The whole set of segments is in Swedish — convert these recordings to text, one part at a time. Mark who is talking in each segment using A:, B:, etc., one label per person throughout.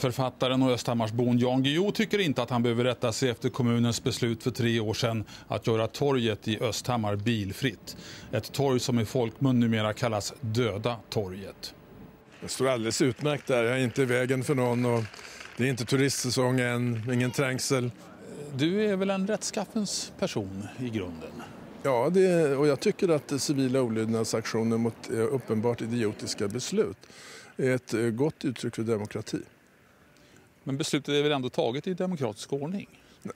A: Författaren och Östhammarsbon Jan Guillou tycker inte att han behöver rätta sig efter kommunens beslut för tre år sedan att göra torget i Östhammar bilfritt. Ett torg som i folkmun numera kallas Döda torget.
B: Det står alldeles utmärkt där, jag är inte i vägen för någon och det är inte turistsäsong än, ingen trängsel.
A: Du är väl en rättskaffens person i grunden?
B: Ja, det, och jag tycker att civila olydnadsaktioner mot uppenbart idiotiska beslut är ett eh, gott uttryck för demokrati.
A: Men beslutet är väl ändå taget i demokratisk ordning?
B: Ja,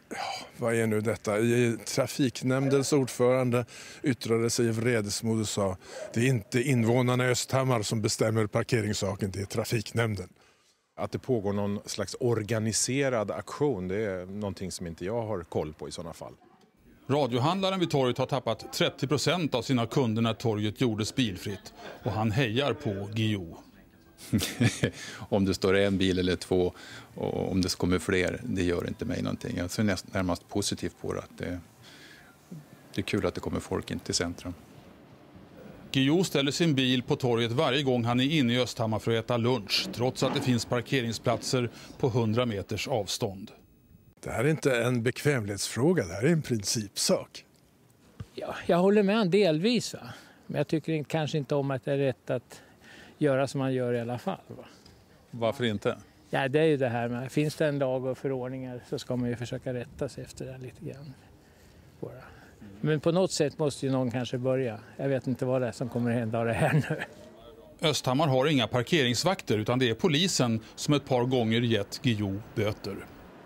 B: vad är nu detta? I trafiknämndens ordförande yttrade sig i vredesmod och sa det är inte invånarna i Östhammar som bestämmer parkeringssaken, det är trafiknämnden.
C: Att det pågår någon slags organiserad aktion, det är någonting som inte jag har koll på i sådana fall.
A: Radiohandlaren vid torget har tappat 30 procent av sina kunder när torget gjordes bilfritt och han hejar på Guillou.
D: om det står en bil eller två och om det kommer fler, det gör inte mig någonting. Jag ser närmast positivt på det. Att det, det är kul att det kommer folk in till centrum.
A: Guillou ställer sin bil på torget varje gång han är inne i Östhammar för att äta lunch, trots att det finns parkeringsplatser på 100 meters avstånd.
B: Det här är inte en bekvämlighetsfråga, det här är en principsak.
E: Ja, jag håller med delvis. Va? Men jag tycker kanske inte om att det är rätt att göra som man gör i alla fall. Va?
A: Varför inte?
E: Ja, det är ju det här med, finns det en lag och förordningar så ska man ju försöka rätta sig efter det lite grann. Men på något sätt måste ju någon kanske börja. Jag vet inte vad det är som kommer att hända av det här nu.
A: Östhammar har inga parkeringsvakter utan det är polisen som ett par gånger gett Guillou böter.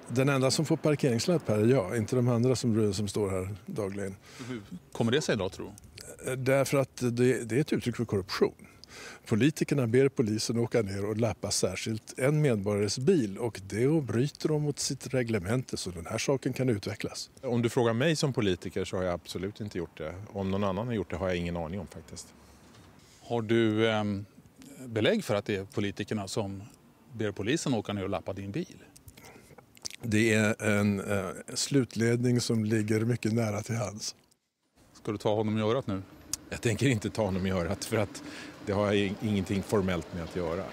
B: Den enda som får parkeringslapp här är jag, inte de andra som, som står här dagligen.
A: Hur kommer det sig då tror
B: du? Därför att det, det är ett uttryck för korruption. Politikerna ber polisen åka ner och lappa särskilt en medborgares bil och det bryter de mot sitt reglemente så den här saken kan utvecklas.
C: Om du frågar mig som politiker så har jag absolut inte gjort det. Om någon annan har gjort det har jag ingen aning om faktiskt.
A: Har du eh, belägg för att det är politikerna som ber polisen åka ner och lappa din bil?
B: Det är en eh, slutledning som ligger mycket nära till hands.
A: Ska du ta honom i örat nu?
C: Jag tänker inte ta honom i örat för att det har ingenting formellt med att göra.